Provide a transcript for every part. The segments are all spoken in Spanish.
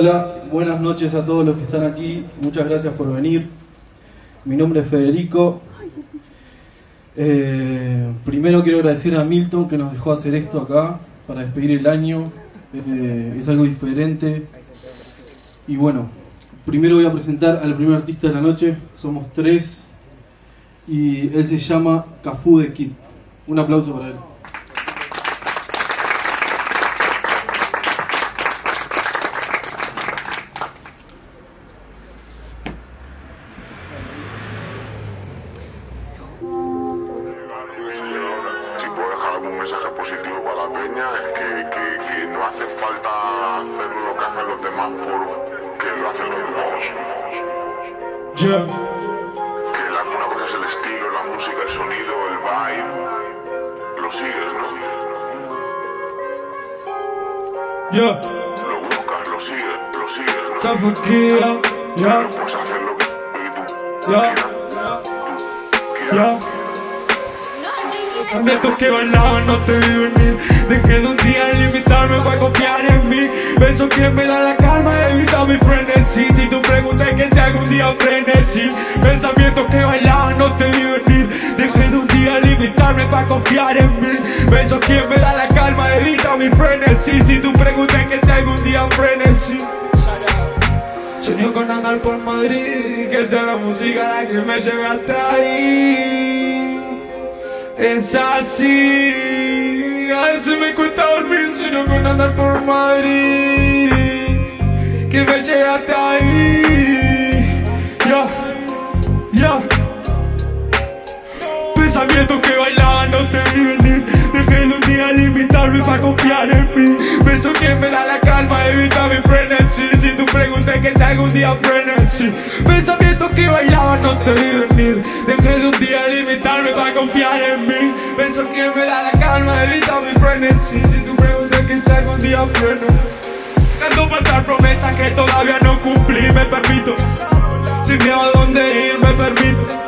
Hola, buenas noches a todos los que están aquí. Muchas gracias por venir. Mi nombre es Federico. Eh, primero quiero agradecer a Milton que nos dejó hacer esto acá para despedir el año. Eh, es algo diferente. Y bueno, primero voy a presentar al primer artista de la noche. Somos tres. Y él se llama Cafú de Kid. Un aplauso para él. Que la, una cosa es el estilo, la música, el sonido, el vibe. Lo sigues, ¿no? Yeah, Lo buscas, lo sigues, lo sigues, ¿no? Yeah, Pues hacer lo que tú yeah, quieras. yeah. Pensamientos que bailaban no te vi venir Dejé de un día limitarme para confiar en mí. Beso que me da la calma, evita mi frenesí. Si tú preguntas que si algún día frenesí. Pensamientos que bailaban no te vi venir Dejé de un día limitarme para confiar en mí. Beso que me da la calma, evita mi frenesí. Si tú preguntas que si algún día frenesí. Sueño con andar por Madrid, que sea la música la que me lleve hasta ahí. Es así, a veces me cuesta dormir, sueño con andar por Madrid, que me lleve hasta ahí. Ya, ya. Pensamientos que bailaban no te limitarme para confiar en mí. Beso que me da la calma, evita mi frenesí. Si tú preguntas que si algún día frenesí. Pensamientos que bailaban no te vi venir. Dejé de un día limitarme para confiar en mí. Beso que me da la calma, evita mi frenesí. Si tú preguntas que si algún día frenesí. Canto pasar promesas que todavía no cumplí, me permito. Sin miedo a dónde ir, me permito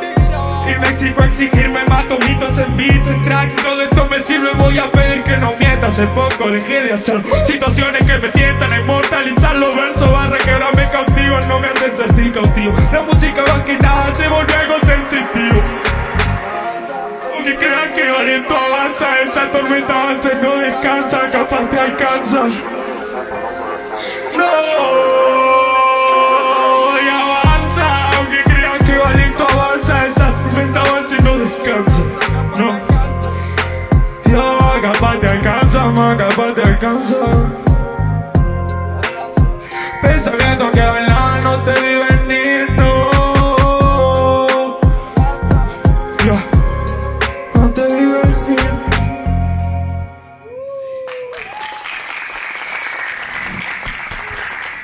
y me exijo exigirme, mato mitos en beats, en tracks y todo esto me sirve, voy a pedir que no mientas Hace poco dejé de hacer situaciones que me tientan a inmortalizar los versos Barra que ahora me cautivo, no me hacen sentir cautivo. La música va que nada se volvió algo sensitivo. Aunque crean que aliento avanza, esa tormenta y no descansa, capaz te alcanza. No alcanza, más capaz te alcanza. Pensamiento que bailar no te vi venir, no. Ya, no te vi venir.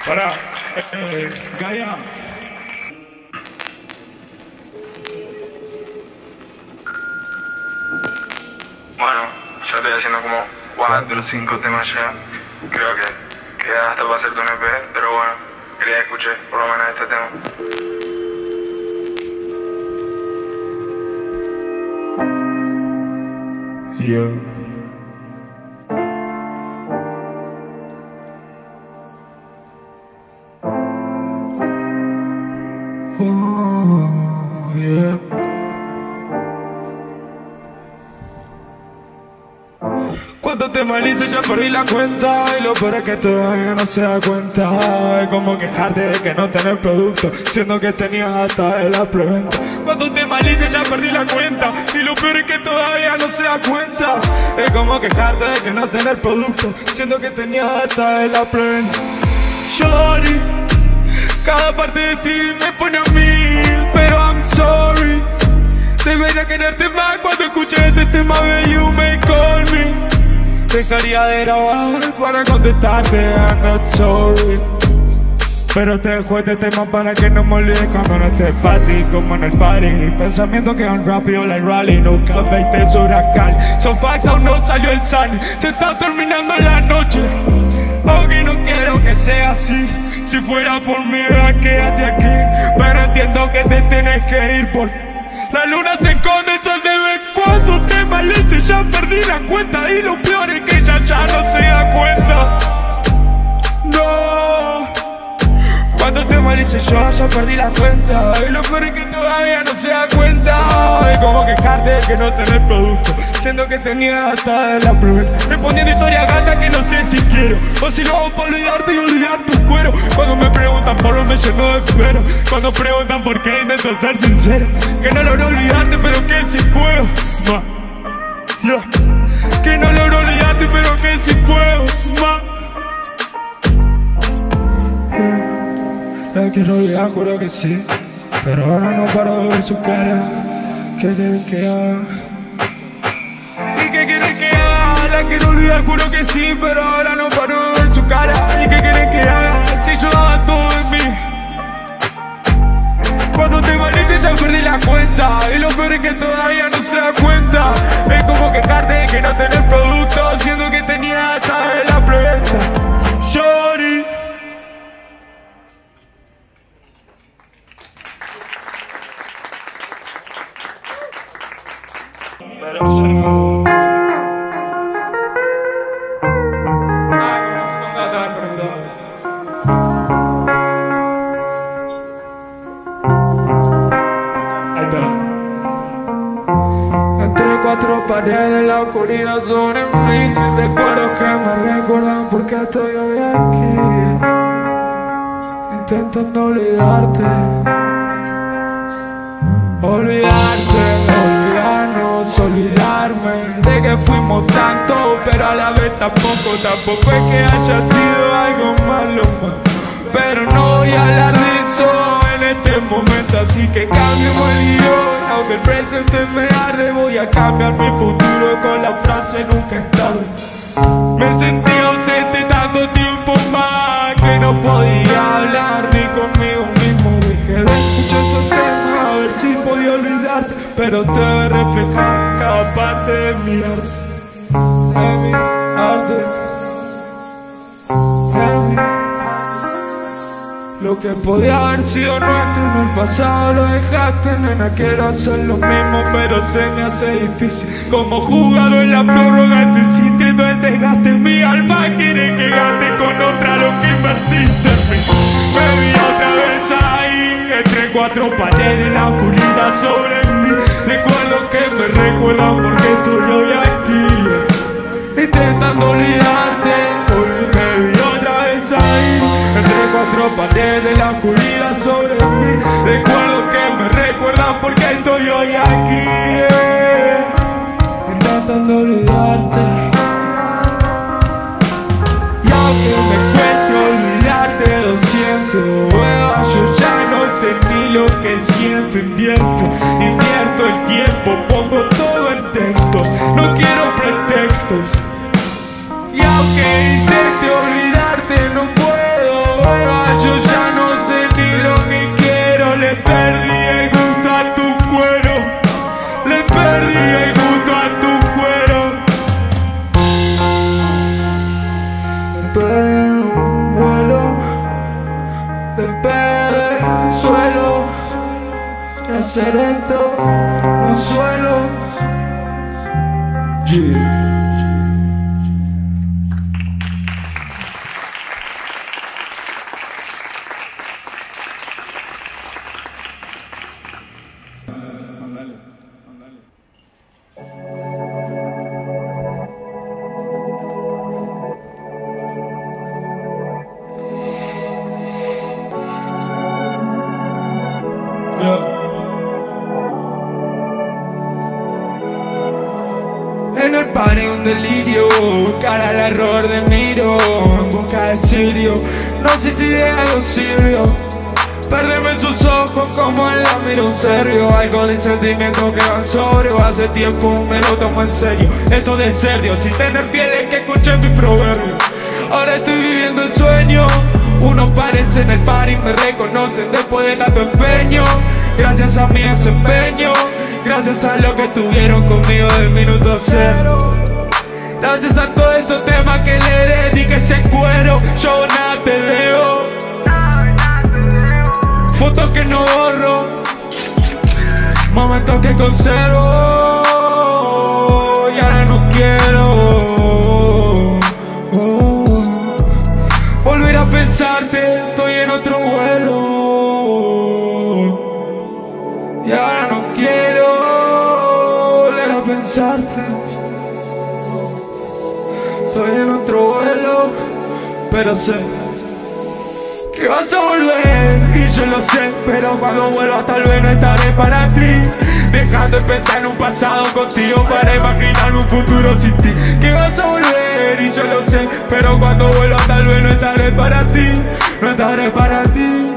Para, eh, Gaia. Bueno, yo estoy haciendo como 4 o 5 temas ya. Creo que queda hasta para hacerte un EP, pero bueno, quería que escuches por lo menos este tema. Cuánto te malice ya perdí la cuenta. Y lo peor es que todavía no se da cuenta. Es como quejarte de que no tener producto Siendo que tenías hasta de la preventa. Cuánto te malice ya perdí la cuenta. Y lo peor es que todavía no se da cuenta. Es como quejarte de que no tener producto Siendo que tenías hasta de la preventa. Shorty Cada parte de ti me pone a mil Pero I'm sorry. Debería quererte más cuando escuches este tema Baby, you Dejaría de grabar para contestarte I'm not sorry. Pero te dejo este tema para que no me olvides cuando no estés para ti como en el party. Pensamientos que van rápido like rally Nunca veiste su huracán. Son facts aún no salió el sun. Se está terminando la noche. Aunque no quiero que sea así. Si fuera por mí, quédate aquí. Pero entiendo que te tienes que ir por la luna se esconde, el sol de vez cuando te malece Ya perdí la cuenta y lo peor es que ella ya no se da cuenta. No Cuando te malice yo ya perdí la cuenta. Y lo peor es que todavía no se da cuenta. De cómo quejarte de que no tenés producto. Siendo que tenía hasta la prueba Respondiendo historia gata que no sé si quiero. O si no hago para olvidarte y olvidar tu cuero. Cuando me preguntan por lo me lleno de espero. Cuando preguntan por qué intento ser sincero. Que no logro olvidarte pero que si puedo. Ma. Que no logro olvidarte pero que si puedo. Ma. La quiero olvidar, juro que sí Pero ahora no paro de ver su cara ¿Qué quieren que haga? ¿Y qué quieren que haga? La quiero olvidar, juro que sí Pero ahora no paro de ver su cara ¿Y qué quieren que haga? Si yo daba todo en mí cuando te malice ya perdí la cuenta Y lo peor es que todavía oscuridad sobre mí. Recuerdos que me recuerdan porque estoy hoy aquí. Intentando olvidarte. Olvidarte, olvidarnos, olvidarme De que fuimos tanto, pero a la vez tampoco Tampoco es que haya sido algo malo ma. Pero no voy a hablar de eso en momento Así que cambiemos el guion. Aunque el presente me arde Voy a cambiar mi futuro con la frase nunca es Me sentí ausente tanto tiempo más Que no podía hablar ni conmigo mismo. Dejé de escuchar esos temas A ver si podía olvidarte Pero te reflejar cada parte de mi arte De mi arte lo que podía haber sido nuestro en el pasado lo dejaste, nena. Quiero hacer lo mismo, pero se me hace difícil. Como jugador en la prórroga, estoy sintiendo el desgaste. Mi alma quiere que gaste con otra lo que invertiste en mí. Me vi otra vez ahí, entre cuatro paredes, la oscuridad sobre mí. Recuerdo que me recuerdan porque estoy hoy aquí. Intentando olvidarte, paredes, la oscuridad sobre mí. Recuerdo que me recuerdan porque estoy hoy aquí yeah. Intentando olvidarte. Y aunque me cueste olvidarte, lo siento. Beba, Yo ya no sé ni lo que siento. Invierto el Y hacer esto no suelo. En party un delirio, cara al error de miro, en busca de sirio, no sé si de algo sirvió. Perdeme sus ojos como él la miro serio Algo de sentimiento que van sobrio. Hace tiempo me lo tomo en serio. Eso de ser Dios y tener fieles que escuchen mi proverbio. Ahora estoy viviendo el sueño. Uno parece en el par y me reconocen después de tanto empeño. Gracias a mi desempeño Gracias a lo que estuvieron conmigo del minuto cero. Gracias a todos esos temas que le dediqué ese cuero. Yo nada te debo. Fotos que no borro. Momentos que conservo pero sé que vas a volver y yo lo sé, pero cuando vuelva tal vez no estaré para ti. Dejando de pensar en un pasado contigo para imaginar un futuro sin ti. Que vas a volver y yo lo sé, pero cuando vuelva tal vez no estaré para ti, no estaré para ti.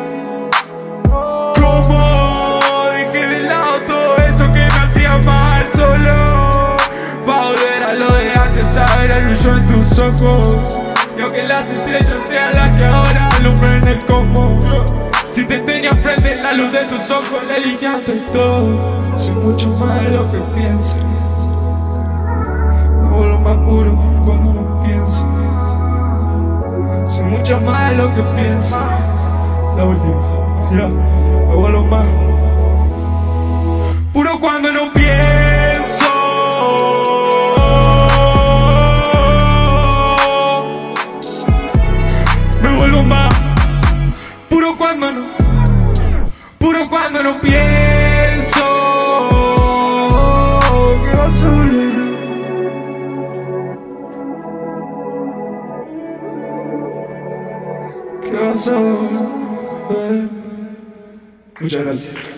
Como dejé de lado todo eso que me hacía mal solo. Pa' volver a lo de antes, a ver el brillo en tus ojos. Y aunque las estrellas sean las que ahora alumbren el cosmos. Si te tenía frente la luz de tus ojos, elige ante todo. Soy mucho más de lo que pienso. Hago lo más puro cuando no pienso. Soy mucho más de lo que pienso. La última, ya, hago lo más puro cuando no pienso. Puro cuando no pienso. Que vas a volver. Que vas a volver. Muchas gracias.